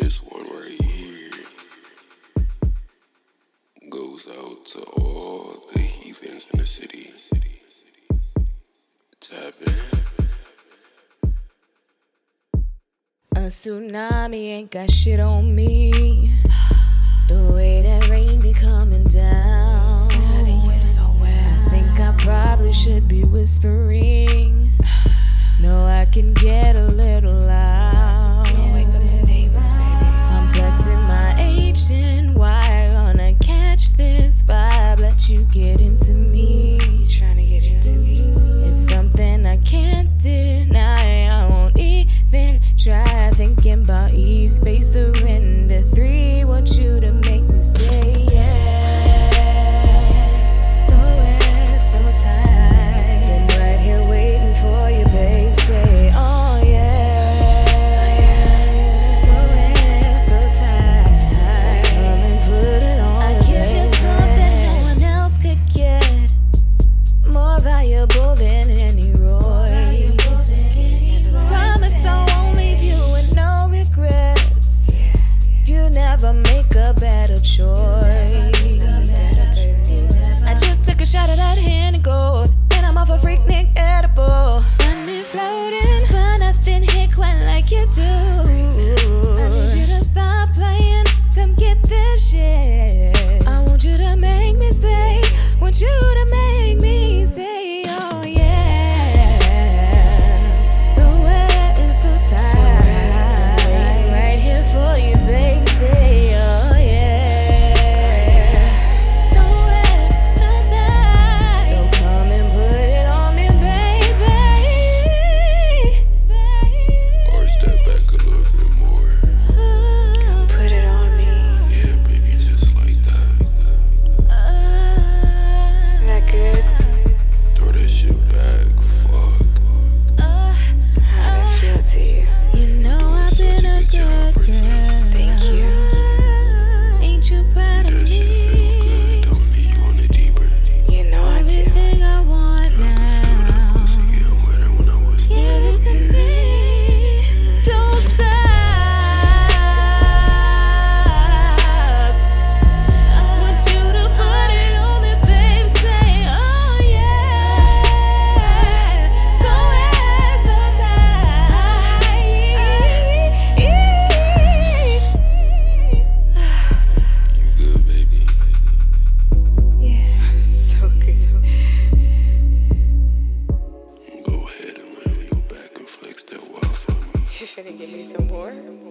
This one right here goes out to all the heathens in the city. Tap in. A tsunami ain't got shit on me. The way that rain be coming down. I think I probably should be whispering. No, I can get a little. you get into me. Trying to get into me. It's something I can't deny. I won't even try thinking about E space surrender three. What you choice. I just took a shot of that hand and gold, and I'm off a Freaknik edible. I've floating, but nothing hit quite like you do. you finna give me some more?